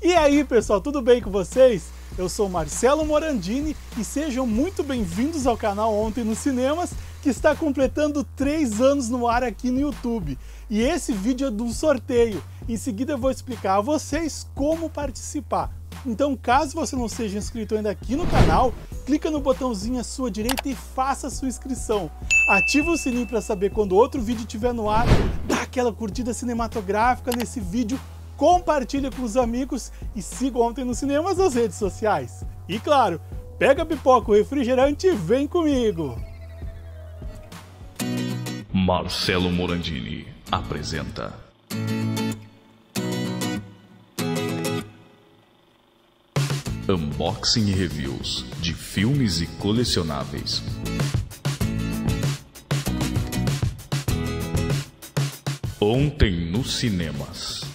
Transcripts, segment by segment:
E aí pessoal, tudo bem com vocês? Eu sou Marcelo Morandini e sejam muito bem-vindos ao canal Ontem nos Cinemas, que está completando 3 anos no ar aqui no YouTube. E esse vídeo é do sorteio. Em seguida eu vou explicar a vocês como participar. Então, caso você não seja inscrito ainda aqui no canal, clica no botãozinho à sua direita e faça a sua inscrição. Ativa o sininho para saber quando outro vídeo estiver no ar, dá aquela curtida cinematográfica nesse vídeo compartilha com os amigos e siga Ontem nos Cinemas nas redes sociais. E claro, pega a pipoca, o refrigerante e vem comigo! Marcelo Morandini apresenta. Unboxing e reviews de filmes e colecionáveis. Ontem nos cinemas.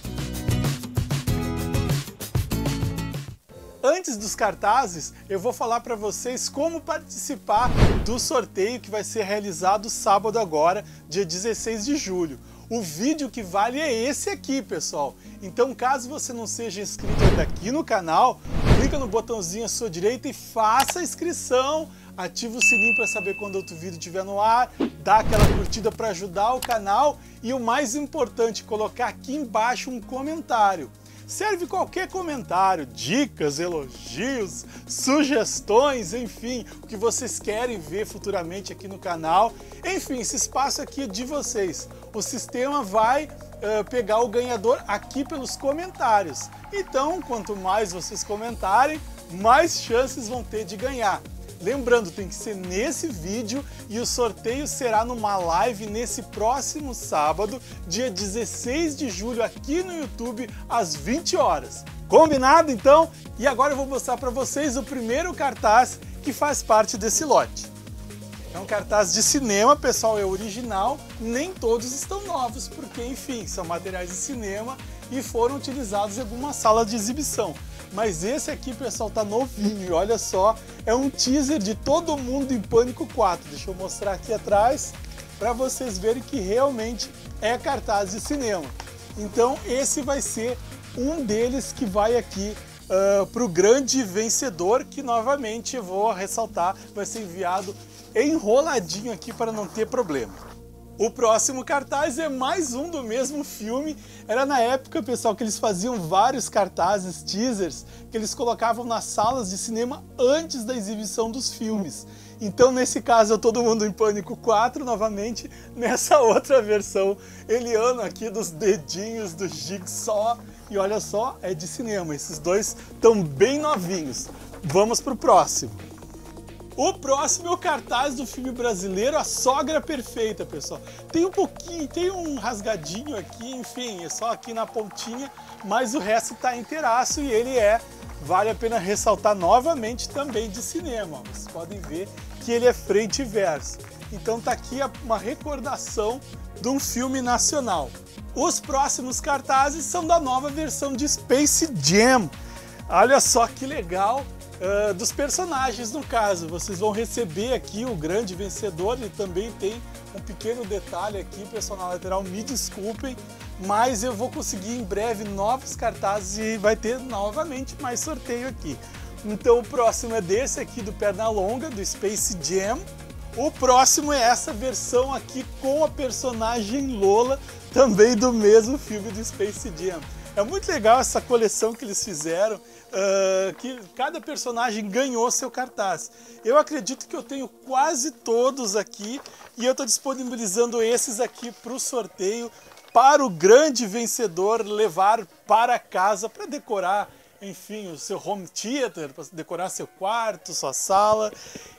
Dos cartazes, eu vou falar para vocês como participar do sorteio que vai ser realizado sábado agora, dia 16 de julho. O vídeo que vale é esse aqui, pessoal. Então, caso você não seja inscrito ainda aqui no canal, clica no botãozinho à sua direita e faça a inscrição. Ativa o sininho para saber quando outro vídeo estiver no ar, dá aquela curtida para ajudar o canal e o mais importante, colocar aqui embaixo um comentário. Serve qualquer comentário, dicas, elogios, sugestões, enfim, o que vocês querem ver futuramente aqui no canal. Enfim, esse espaço aqui é de vocês. O sistema vai uh, pegar o ganhador aqui pelos comentários. Então, quanto mais vocês comentarem, mais chances vão ter de ganhar. Lembrando, tem que ser nesse vídeo e o sorteio será numa live nesse próximo sábado, dia 16 de julho, aqui no YouTube, às 20 horas. Combinado então? E agora eu vou mostrar para vocês o primeiro cartaz que faz parte desse lote. É um cartaz de cinema, pessoal, é original, nem todos estão novos, porque enfim, são materiais de cinema e foram utilizados em alguma sala de exibição. Mas esse aqui, pessoal, tá novinho. Olha só, é um teaser de Todo Mundo em Pânico 4. Deixa eu mostrar aqui atrás para vocês verem que realmente é cartaz de cinema. Então esse vai ser um deles que vai aqui uh, para o grande vencedor, que novamente vou ressaltar, vai ser enviado enroladinho aqui para não ter problema. O próximo cartaz é mais um do mesmo filme. Era na época, pessoal, que eles faziam vários cartazes, teasers, que eles colocavam nas salas de cinema antes da exibição dos filmes. Então, nesse caso, é Todo Mundo em Pânico 4, novamente, nessa outra versão, Eliano aqui dos dedinhos do Jigsaw. E olha só, é de cinema. Esses dois estão bem novinhos. Vamos pro próximo. O próximo é o cartaz do filme brasileiro A Sogra Perfeita, pessoal. Tem um pouquinho, tem um rasgadinho aqui, enfim, é só aqui na pontinha, mas o resto está inteiraço e ele é, vale a pena ressaltar novamente, também de cinema. Vocês podem ver que ele é frente e verso. Então tá aqui uma recordação de um filme nacional. Os próximos cartazes são da nova versão de Space Jam. Olha só que legal, uh, dos personagens no caso. Vocês vão receber aqui o grande vencedor, ele também tem um pequeno detalhe aqui, personal lateral, me desculpem, mas eu vou conseguir em breve novos cartazes e vai ter novamente mais sorteio aqui. Então o próximo é desse aqui do Pernalonga, do Space Jam. O próximo é essa versão aqui com a personagem Lola, também do mesmo filme do Space Jam. É muito legal essa coleção que eles fizeram uh, que cada personagem ganhou seu cartaz. Eu acredito que eu tenho quase todos aqui e eu estou disponibilizando esses aqui para o sorteio para o grande vencedor levar para casa para decorar, enfim, o seu home theater, para decorar seu quarto, sua sala.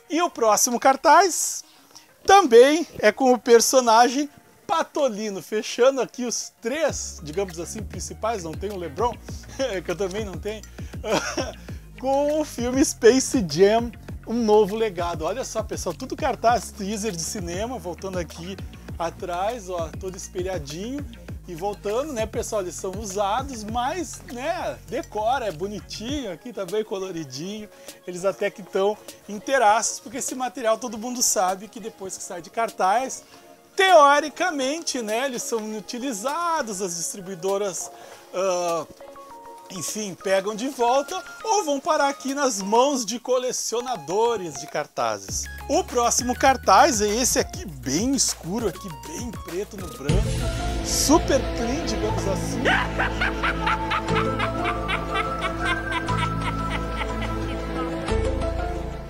E o próximo cartaz também é com o personagem Patolino, fechando aqui os três, digamos assim, principais, não tem o Lebron, que eu também não tenho, com o filme Space Jam, um novo legado. Olha só, pessoal, tudo cartaz teaser de cinema, voltando aqui atrás, ó, todo espelhadinho. E voltando, né, pessoal, eles são usados, mas, né, decora, é bonitinho, aqui tá bem coloridinho. Eles até que estão inteiraços, porque esse material todo mundo sabe que depois que sai de cartaz, teoricamente, né, eles são utilizados, as distribuidoras uh, enfim, pegam de volta ou vão parar aqui nas mãos de colecionadores de cartazes. O próximo cartaz é esse aqui, bem escuro, aqui bem preto no branco, super clean, digamos assim.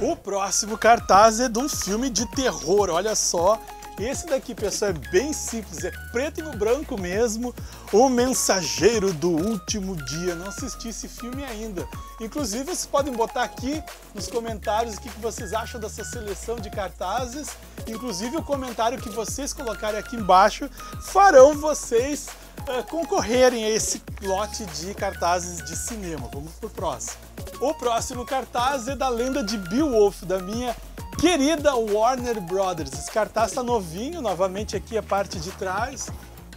O próximo cartaz é de um filme de terror, olha só, esse daqui, pessoal, é bem simples, é preto e no branco mesmo. O Mensageiro do Último Dia. Não assisti esse filme ainda. Inclusive, vocês podem botar aqui nos comentários o que vocês acham dessa seleção de cartazes. Inclusive, o comentário que vocês colocarem aqui embaixo farão vocês uh, concorrerem a esse lote de cartazes de cinema. Vamos pro próximo. O próximo cartaz é da lenda de Beowulf, da minha Querida Warner Brothers, esse cartaz está novinho, novamente aqui a parte de trás,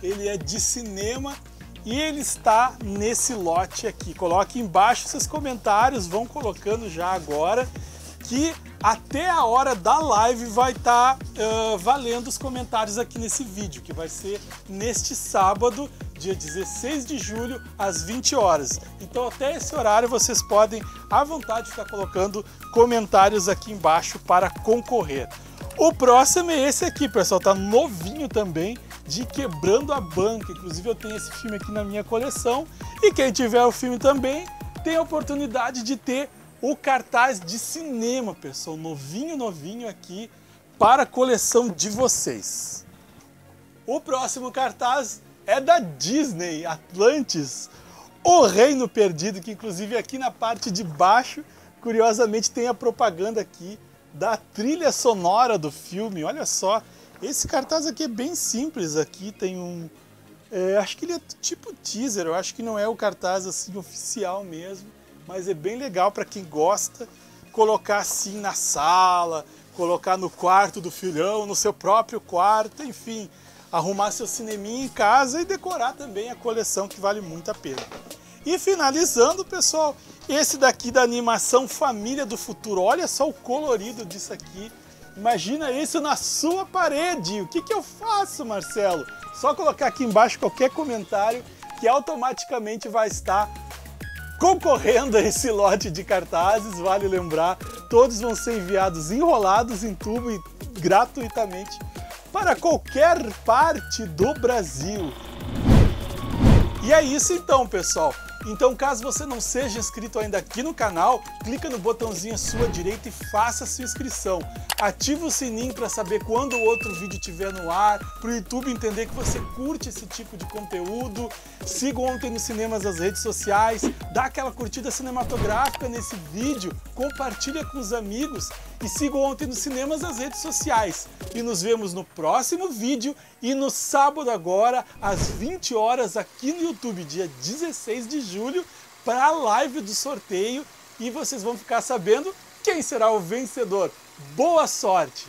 ele é de cinema e ele está nesse lote aqui. Coloque embaixo seus comentários, vão colocando já agora, que até a hora da live vai estar tá, uh, valendo os comentários aqui nesse vídeo, que vai ser neste sábado, dia 16 de julho, às 20 horas. Então até esse horário vocês podem à vontade ficar colocando comentários aqui embaixo para concorrer. O próximo é esse aqui, pessoal, tá novinho também, de Quebrando a Banca. Inclusive eu tenho esse filme aqui na minha coleção e quem tiver o filme também tem a oportunidade de ter o cartaz de cinema, pessoal, novinho, novinho aqui para a coleção de vocês. O próximo cartaz é da Disney, Atlantis, O Reino Perdido, que inclusive aqui na parte de baixo, curiosamente tem a propaganda aqui da trilha sonora do filme. Olha só, esse cartaz aqui é bem simples, aqui tem um... É, acho que ele é tipo teaser, eu acho que não é o cartaz assim oficial mesmo, mas é bem legal para quem gosta colocar assim na sala, colocar no quarto do filhão, no seu próprio quarto, enfim, arrumar seu cineminha em casa e decorar também a coleção que vale muito a pena. E finalizando, pessoal, esse daqui da animação Família do Futuro. Olha só o colorido disso aqui. Imagina isso na sua parede. O que, que eu faço, Marcelo? Só colocar aqui embaixo qualquer comentário que automaticamente vai estar concorrendo a esse lote de cartazes. Vale lembrar, todos vão ser enviados enrolados em tubo e gratuitamente para qualquer parte do Brasil. E é isso então, pessoal. Então, caso você não seja inscrito ainda aqui no canal, clica no botãozinho à sua direita e faça sua inscrição. Ativa o sininho para saber quando o outro vídeo estiver no ar, para o YouTube entender que você curte esse tipo de conteúdo. Siga ontem nos cinemas as redes sociais, dá aquela curtida cinematográfica nesse vídeo, compartilha com os amigos e siga ontem nos cinemas as redes sociais. E nos vemos no próximo vídeo e no sábado agora, às 20 horas, aqui no YouTube, dia 16 de julho, para a live do sorteio e vocês vão ficar sabendo quem será o vencedor. Boa sorte!